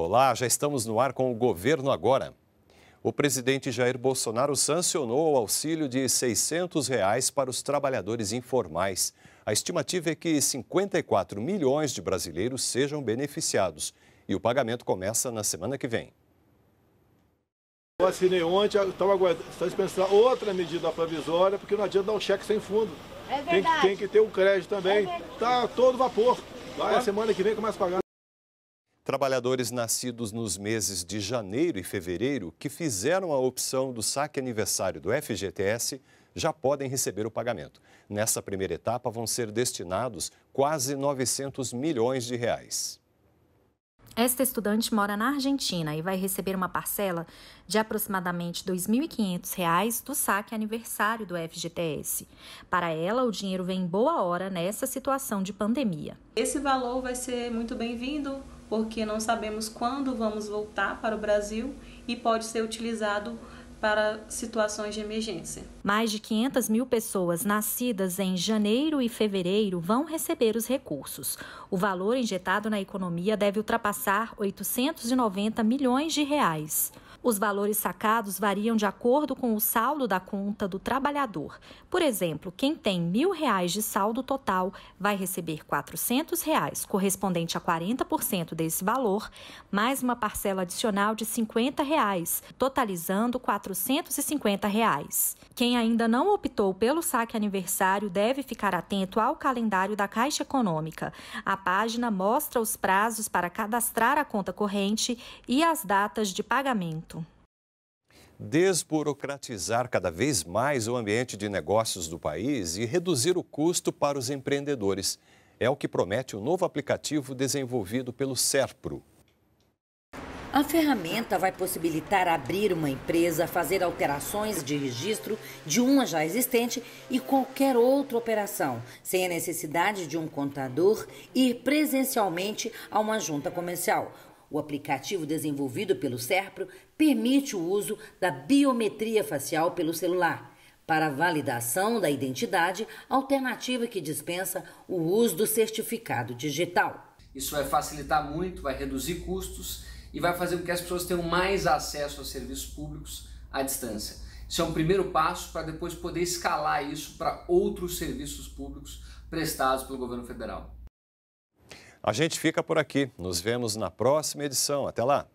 Olá, já estamos no ar com o Governo Agora. O presidente Jair Bolsonaro sancionou o auxílio de 600 reais para os trabalhadores informais. A estimativa é que 54 milhões de brasileiros sejam beneficiados e o pagamento começa na semana que vem. Eu assinei ontem, estava dispensando outra medida provisória, porque não adianta dar um cheque sem fundo. É tem, verdade. tem que ter o crédito também. É Tá todo vapor. Vai, a semana que vem começa a pagar. Trabalhadores nascidos nos meses de janeiro e fevereiro que fizeram a opção do saque aniversário do FGTS já podem receber o pagamento. Nessa primeira etapa vão ser destinados quase 900 milhões de reais. Esta estudante mora na Argentina e vai receber uma parcela de aproximadamente R$ 2.500 do saque aniversário do FGTS. Para ela, o dinheiro vem em boa hora nessa situação de pandemia. Esse valor vai ser muito bem-vindo porque não sabemos quando vamos voltar para o Brasil e pode ser utilizado para situações de emergência. Mais de 500 mil pessoas nascidas em janeiro e fevereiro vão receber os recursos. O valor injetado na economia deve ultrapassar 890 milhões de reais. Os valores sacados variam de acordo com o saldo da conta do trabalhador. Por exemplo, quem tem mil reais de saldo total vai receber 400 reais, correspondente a 40% desse valor, mais uma parcela adicional de 50 reais, totalizando 450 reais. Quem ainda não optou pelo saque aniversário deve ficar atento ao calendário da Caixa Econômica. A página mostra os prazos para cadastrar a conta corrente e as datas de pagamento desburocratizar cada vez mais o ambiente de negócios do país e reduzir o custo para os empreendedores. É o que promete o novo aplicativo desenvolvido pelo Serpro. A ferramenta vai possibilitar abrir uma empresa, fazer alterações de registro de uma já existente e qualquer outra operação, sem a necessidade de um contador ir presencialmente a uma junta comercial. O aplicativo desenvolvido pelo Serpro permite o uso da biometria facial pelo celular para validação da identidade, alternativa que dispensa o uso do certificado digital. Isso vai facilitar muito, vai reduzir custos e vai fazer com que as pessoas tenham mais acesso aos serviços públicos à distância. Isso é um primeiro passo para depois poder escalar isso para outros serviços públicos prestados pelo governo federal. A gente fica por aqui. Nos vemos na próxima edição. Até lá!